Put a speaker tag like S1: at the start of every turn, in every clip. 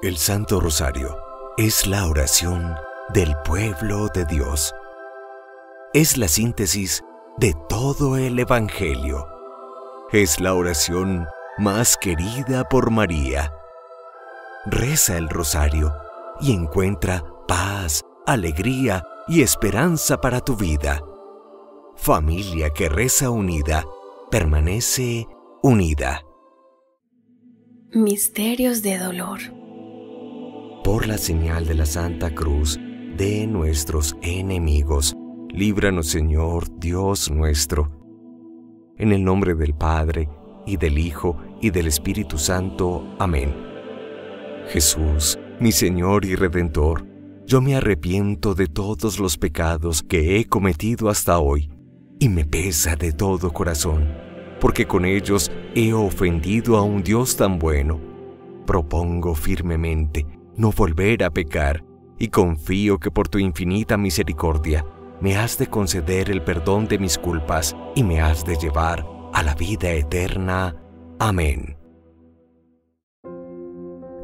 S1: El Santo Rosario es la oración del pueblo de Dios. Es la síntesis de todo el Evangelio. Es la oración más querida por María. Reza el rosario y encuentra paz, alegría y esperanza para tu vida. Familia que reza unida, permanece unida.
S2: Misterios de dolor.
S1: Por la señal de la Santa Cruz de nuestros enemigos, líbranos Señor Dios nuestro. En el nombre del Padre, y del Hijo, y del Espíritu Santo. Amén. Jesús, mi Señor y Redentor, yo me arrepiento de todos los pecados que he cometido hasta hoy, y me pesa de todo corazón, porque con ellos he ofendido a un Dios tan bueno. Propongo firmemente no volver a pecar, y confío que por tu infinita misericordia me has de conceder el perdón de mis culpas y me has de llevar a la vida eterna. Amén.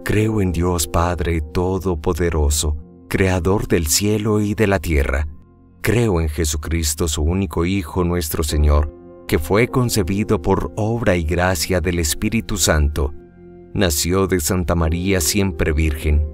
S1: Creo en Dios Padre Todopoderoso, Creador del cielo y de la tierra. Creo en Jesucristo, su único Hijo, nuestro Señor, que fue concebido por obra y gracia del Espíritu Santo. Nació de Santa María siempre Virgen.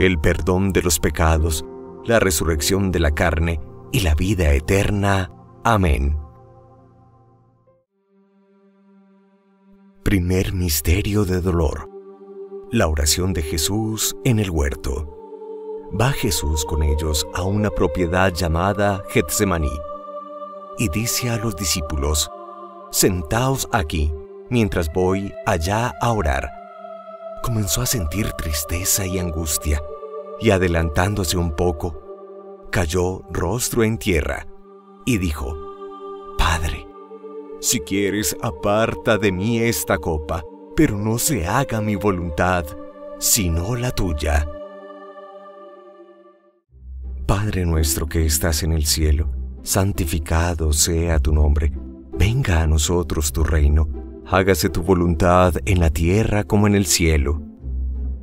S1: el perdón de los pecados, la resurrección de la carne y la vida eterna. Amén. Primer Misterio de Dolor la oración de Jesús en el huerto. Va Jesús con ellos a una propiedad llamada Getsemaní y dice a los discípulos, Sentaos aquí mientras voy allá a orar. Comenzó a sentir tristeza y angustia y adelantándose un poco, cayó rostro en tierra y dijo, Padre, si quieres aparta de mí esta copa pero no se haga mi voluntad, sino la tuya. Padre nuestro que estás en el cielo, santificado sea tu nombre, venga a nosotros tu reino, hágase tu voluntad en la tierra como en el cielo.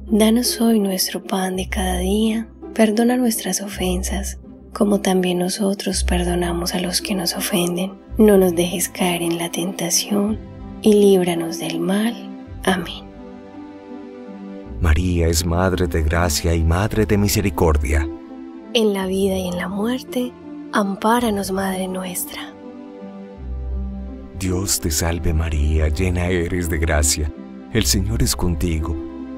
S2: Danos hoy nuestro pan de cada día, perdona nuestras ofensas, como también nosotros perdonamos a los que nos ofenden. No nos dejes caer en la tentación y líbranos del mal. Amén.
S1: María es Madre de Gracia y Madre de Misericordia.
S2: En la vida y en la muerte, ampáranos, Madre nuestra.
S1: Dios te salve María, llena eres de gracia. El Señor es contigo.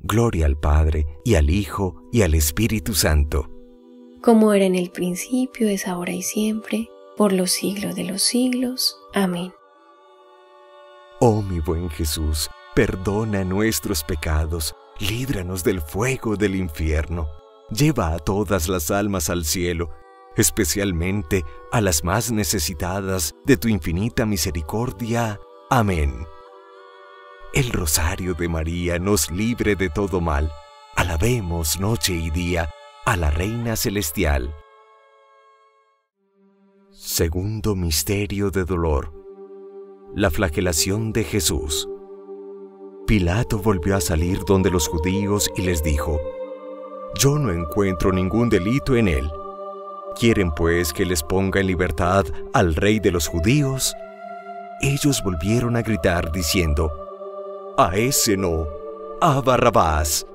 S1: Gloria al Padre, y al Hijo, y al Espíritu Santo
S2: como era en el principio, es ahora y siempre, por los siglos de los siglos. Amén.
S1: Oh mi buen Jesús, perdona nuestros pecados, líbranos del fuego del infierno, lleva a todas las almas al cielo, especialmente a las más necesitadas de tu infinita misericordia. Amén. El rosario de María nos libre de todo mal. Alabemos noche y día a la Reina Celestial. Segundo Misterio de Dolor. La flagelación de Jesús. Pilato volvió a salir donde los judíos y les dijo, Yo no encuentro ningún delito en él. ¿Quieren pues que les ponga en libertad al rey de los judíos? Ellos volvieron a gritar diciendo, A ese no, a Barrabás.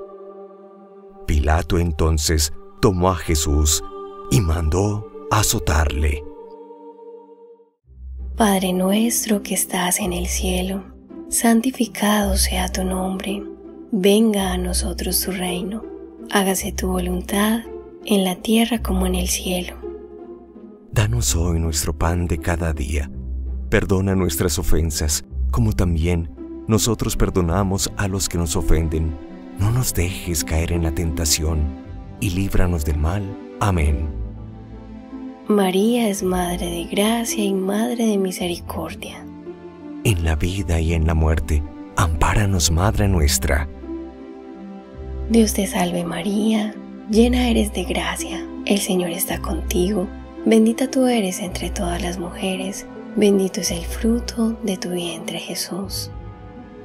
S1: Pilato entonces tomó a Jesús y mandó azotarle.
S2: Padre nuestro que estás en el cielo, santificado sea tu nombre, venga a nosotros tu reino, hágase tu voluntad en la tierra como en el cielo.
S1: Danos hoy nuestro pan de cada día, perdona nuestras ofensas, como también nosotros perdonamos a los que nos ofenden. No nos dejes caer en la tentación y líbranos del mal. Amén.
S2: María es Madre de Gracia y Madre de Misericordia.
S1: En la vida y en la muerte, ampáranos, Madre nuestra.
S2: Dios te salve María, llena eres de gracia, el Señor está contigo, bendita tú eres entre todas las mujeres, bendito es el fruto de tu vientre Jesús.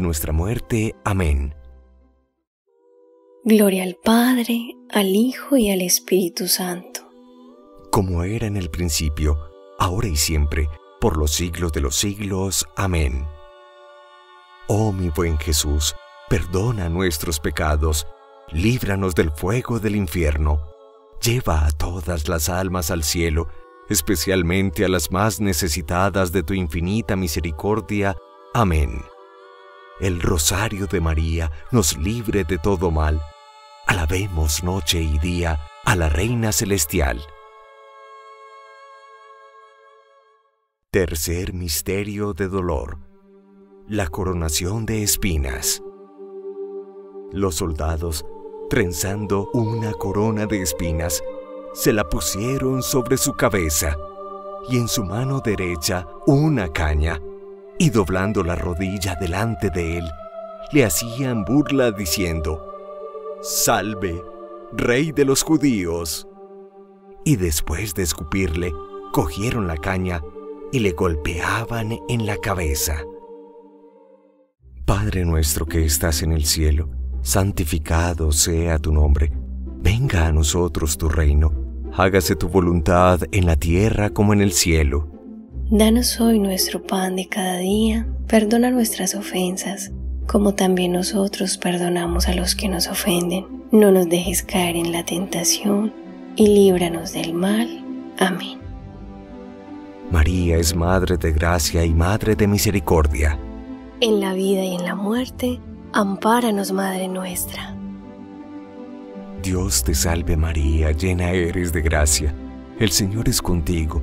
S1: nuestra muerte. Amén.
S2: Gloria al Padre, al Hijo y al Espíritu Santo.
S1: Como era en el principio, ahora y siempre, por los siglos de los siglos. Amén. Oh mi buen Jesús, perdona nuestros pecados, líbranos del fuego del infierno, lleva a todas las almas al cielo, especialmente a las más necesitadas de tu infinita misericordia. Amén. El rosario de María nos libre de todo mal. Alabemos noche y día a la Reina Celestial. Tercer Misterio de Dolor la coronación de espinas. Los soldados, trenzando una corona de espinas, se la pusieron sobre su cabeza y en su mano derecha una caña, y doblando la rodilla delante de él, le hacían burla diciendo, Salve, rey de los judíos. Y después de escupirle, cogieron la caña y le golpeaban en la cabeza. Padre nuestro que estás en el cielo, santificado sea tu nombre. Venga a nosotros tu reino. Hágase tu voluntad en la tierra como en el cielo.
S2: Danos hoy nuestro pan de cada día. Perdona nuestras ofensas, como también nosotros perdonamos a los que nos ofenden. No nos dejes caer en la tentación y líbranos del mal. Amén.
S1: María es Madre de Gracia y Madre de Misericordia
S2: en la vida y en la muerte, ampáranos, Madre nuestra.
S1: Dios te salve María, llena eres de gracia, el Señor es contigo,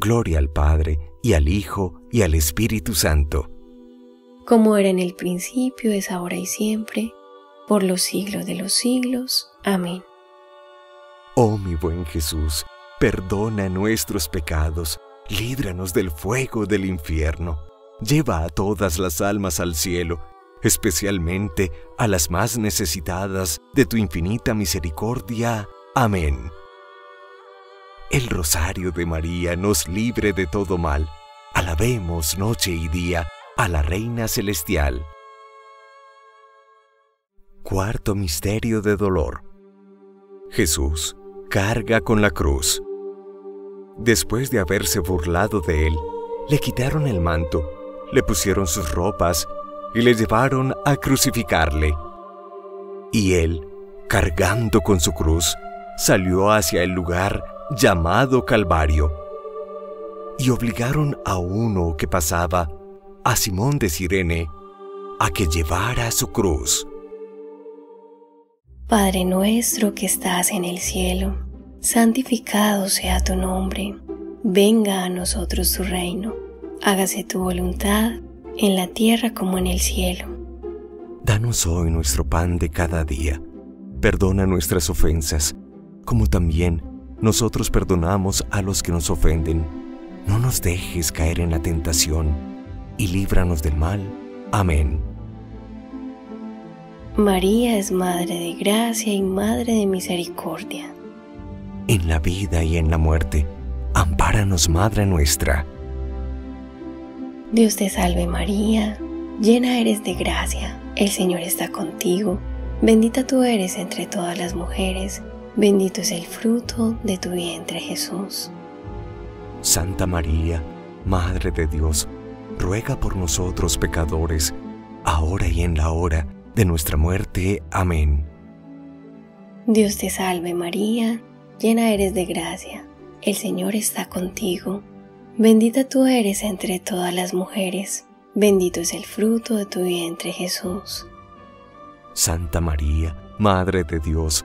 S1: Gloria al Padre, y al Hijo, y al Espíritu Santo.
S2: Como era en el principio, es ahora y siempre, por los siglos de los siglos. Amén.
S1: Oh mi buen Jesús, perdona nuestros pecados, líbranos del fuego del infierno, lleva a todas las almas al cielo, especialmente a las más necesitadas de tu infinita misericordia. Amén. El rosario de María nos libre de todo mal. Alabemos noche y día a la Reina Celestial. Cuarto Misterio de Dolor. Jesús carga con la cruz. Después de haberse burlado de él, le quitaron el manto, le pusieron sus ropas y le llevaron a crucificarle. Y él, cargando con su cruz, salió hacia el lugar llamado Calvario. Y obligaron a uno que pasaba, a Simón de Sirene, a que llevara su cruz.
S2: Padre nuestro que estás en el cielo, santificado sea tu nombre, venga a nosotros tu reino, hágase tu voluntad en la tierra como en el cielo.
S1: Danos hoy nuestro pan de cada día. Perdona nuestras ofensas, como también nosotros perdonamos a los que nos ofenden. No nos dejes caer en la tentación y líbranos del mal. Amén.
S2: María es Madre de Gracia y Madre de Misericordia.
S1: En la vida y en la muerte, ampáranos, Madre nuestra.
S2: Dios te salve María, llena eres de gracia, el Señor está contigo, bendita tú eres entre todas las mujeres, bendito es el fruto de tu vientre Jesús.
S1: Santa María, Madre de Dios, ruega por nosotros pecadores, ahora y en la hora de nuestra muerte. Amén.
S2: Dios te salve María, llena eres de gracia, el Señor está contigo, bendita tú eres entre todas las mujeres, bendito es el fruto de tu vientre Jesús.
S1: Santa María, Madre de Dios,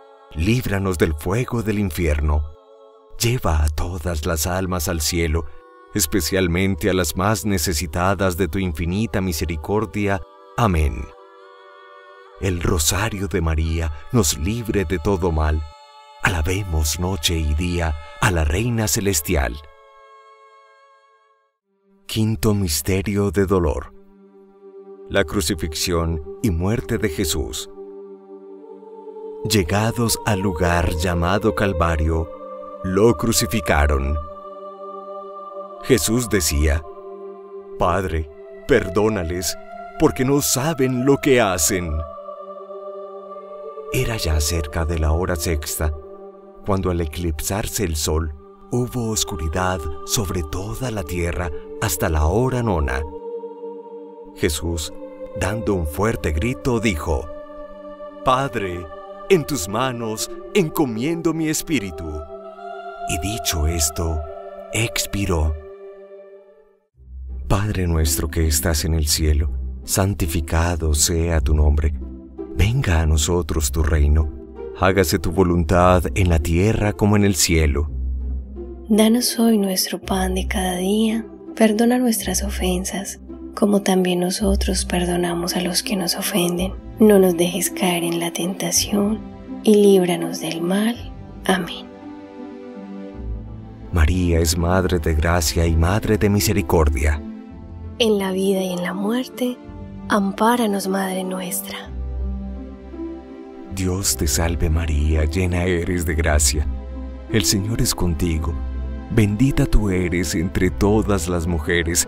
S1: líbranos del fuego del infierno, lleva a todas las almas al cielo, especialmente a las más necesitadas de tu infinita misericordia. Amén. El rosario de María nos libre de todo mal. Alabemos noche y día a la Reina Celestial. Quinto Misterio de Dolor. La crucifixión y muerte de Jesús. Llegados al lugar llamado Calvario, lo crucificaron Jesús decía, Padre, perdónales, porque no saben lo que hacen. Era ya cerca de la hora sexta, cuando al eclipsarse el sol, hubo oscuridad sobre toda la tierra hasta la hora nona. Jesús, dando un fuerte grito, dijo, Padre, en tus manos encomiendo mi espíritu. Y dicho esto, expiró. Padre nuestro que estás en el cielo, santificado sea tu nombre. Venga a nosotros tu reino. Hágase tu voluntad en la tierra como en el cielo.
S2: Danos hoy nuestro pan de cada día. Perdona nuestras ofensas, como también nosotros perdonamos a los que nos ofenden. No nos dejes caer en la tentación y líbranos del mal. Amén.
S1: María es Madre de Gracia y Madre de Misericordia.
S2: En la vida y en la muerte, ampáranos, Madre nuestra.
S1: Dios te salve María, llena eres de gracia. El Señor es contigo. Bendita tú eres entre todas las mujeres,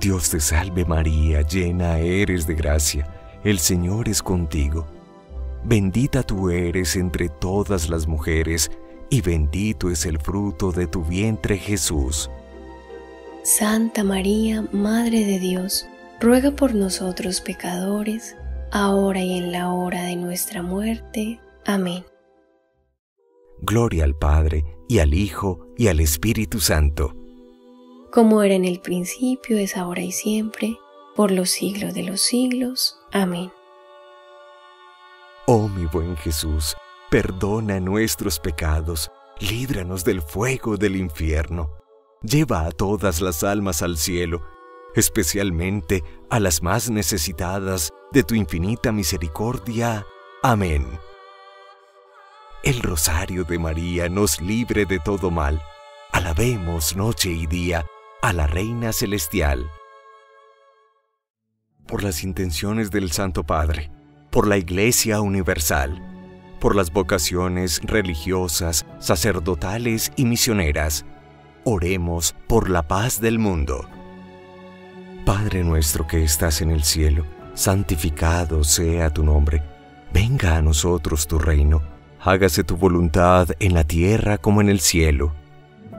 S1: Dios te salve María, llena eres de gracia, el Señor es contigo. Bendita tú eres entre todas las mujeres, y bendito es el fruto de tu vientre Jesús.
S2: Santa María, Madre de Dios, ruega por nosotros pecadores, ahora y en la hora de nuestra muerte. Amén.
S1: Gloria al Padre, y al Hijo, y al Espíritu Santo.
S2: Como era en el principio, es ahora y siempre, por los siglos de los siglos. Amén.
S1: Oh mi buen Jesús, perdona nuestros pecados, líbranos del fuego del infierno. Lleva a todas las almas al cielo, especialmente a las más necesitadas de tu infinita misericordia. Amén. El rosario de María nos libre de todo mal. Alabemos noche y día a la Reina Celestial. Por las intenciones del Santo Padre, por la Iglesia Universal, por las vocaciones religiosas, sacerdotales y misioneras, oremos por la paz del mundo. Padre nuestro que estás en el cielo, santificado sea tu nombre. Venga a nosotros tu reino hágase tu voluntad en la tierra como en el cielo.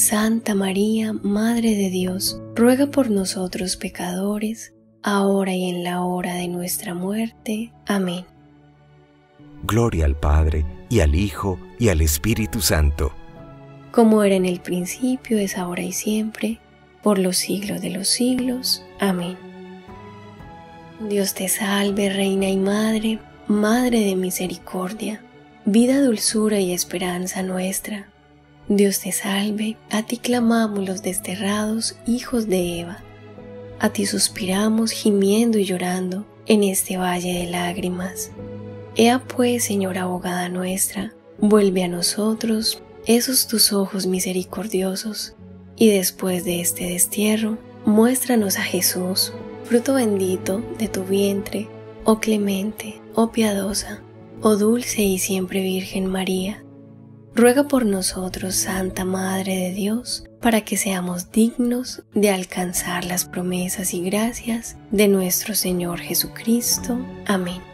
S2: Santa María, Madre de Dios, ruega por nosotros pecadores, ahora y en la hora de nuestra muerte. Amén.
S1: Gloria al Padre, y al Hijo, y al Espíritu Santo.
S2: Como era en el principio, es ahora y siempre, por los siglos de los siglos. Amén. Dios te salve, Reina y Madre, Madre de misericordia, vida, dulzura y esperanza nuestra. Dios te salve, a ti clamamos los desterrados hijos de Eva. A ti suspiramos gimiendo y llorando en este valle de lágrimas. Ea pues, Señora abogada nuestra, vuelve a nosotros esos tus ojos misericordiosos, y después de este destierro, muéstranos a Jesús, fruto bendito de tu vientre, oh clemente, oh piadosa, oh dulce y siempre Virgen María ruega por nosotros, Santa Madre de Dios, para que seamos dignos de alcanzar las promesas y gracias de nuestro Señor Jesucristo. Amén.